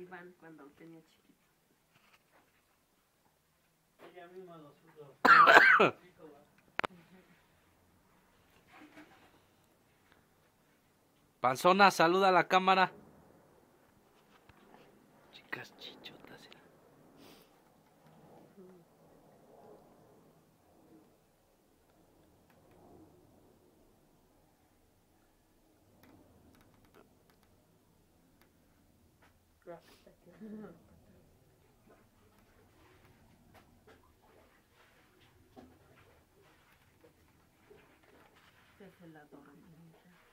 Iván cuando lo tenía chiquito. Ella misma lo supo. Panzona, saluda a la cámara. Chicas chichotas. 这是老头子。